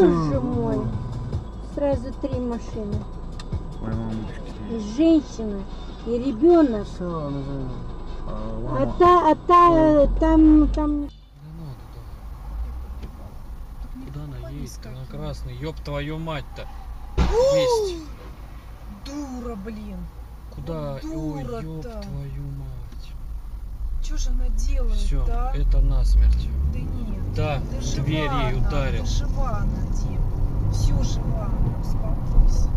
Боже мой. Сразу три машины. И женщина, и ребенок. Все, она же... а, А та, а та, там, там... Да надо, да. Куда она едет? Она красный. Ёб твою мать-то. Есть. Дура, блин. Куда? Ой, ёб твою мать. Что же она делает, Все, да? это насмерть. Да нет. Да, Да жива дверь ей она, ударил. Да жива она, Дим. Все жива, успокойся.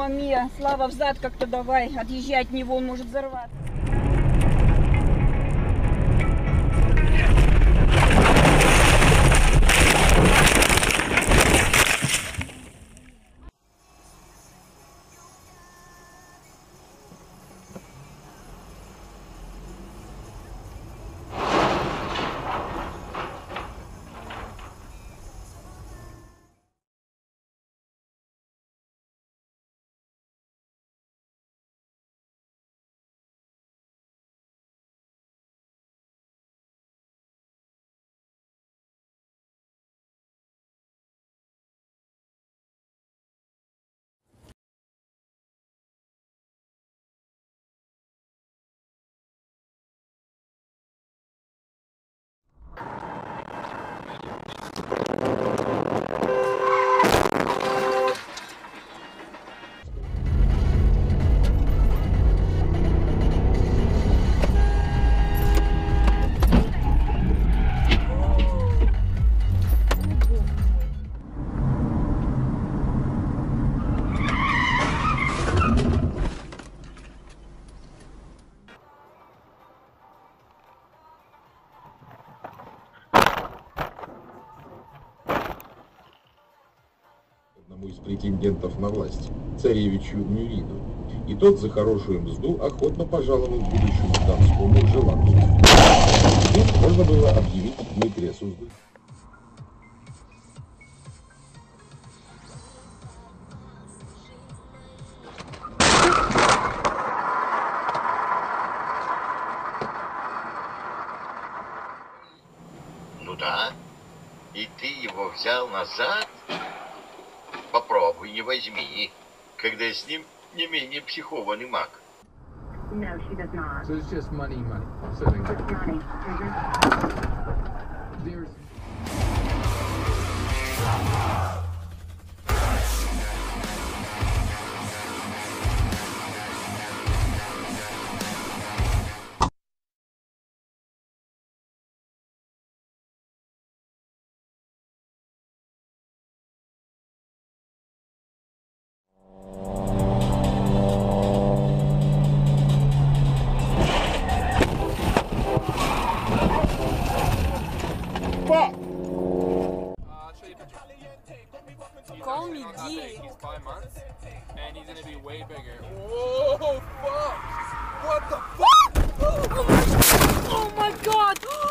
Мама мия, Слава, взад как-то давай. Отъезжай от него, он может взорваться. Одному из претендентов на власть, царевичу Мюриду. И тот за хорошую мзду охотно пожаловал будущему дамскому желанцу. Тут можно было объявить Дмитрия Сузду. Ну да. И ты его взял назад? Попробуй, не возьми, когда с ним не менее психованный маг. No, she does not. So it's just money, money. Selling Money. tickets. Mhm. There's... Call me D. He's five months, and he's gonna be way bigger. Whoa, fuck! What the fuck? Oh my god! Oh my god!